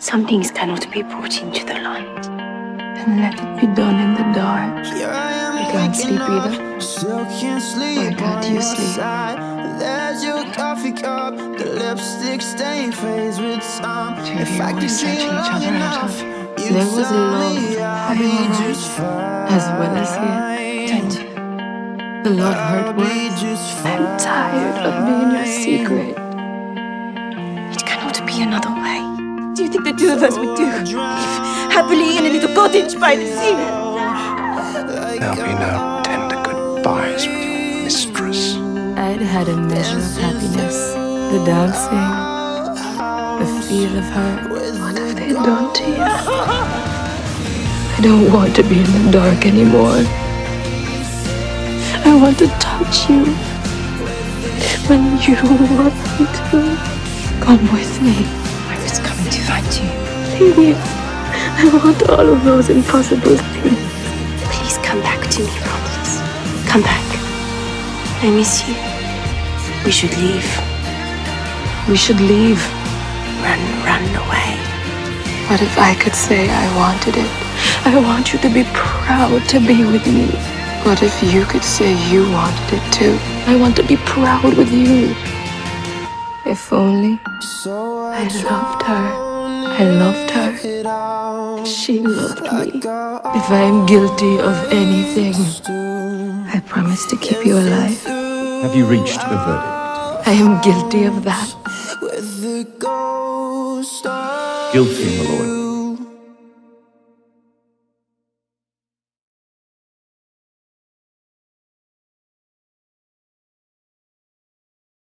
Some things cannot be brought into the light. Then let it be done in the dark. Am You can't sleep either? Still can't sleep. Why can't you sleep? side. There's your coffee cup. The lipstick stain fades with time. Two of you I always searching each other out There was tell love me I'll hiding be around, just fine. as well as here. Don't. The love hurt words. just I'm tired of being your secret. It cannot be another way. Do you think the two of us would do? Live happily in a little cottage by the sea? There'll be no tender goodbyes with your mistress. I'd had a measure of happiness. The dancing, the feel of her. What have they done to you? I don't want to be in the dark anymore. I want to touch you when you want me to. Come with me, I coming to find you. please. I want all of those impossible things. Please come back to me, Ramses. Come back. I miss you. We should leave. We should leave. Run, run away. What if I could say I wanted it? I want you to be proud to be with me. What if you could say you wanted it too? I want to be proud with you. If only I loved her. I loved her. She loved me. If I am guilty of anything, I promise to keep you alive. Have you reached a verdict? I am guilty of that. With the ghost Guilty, my lord.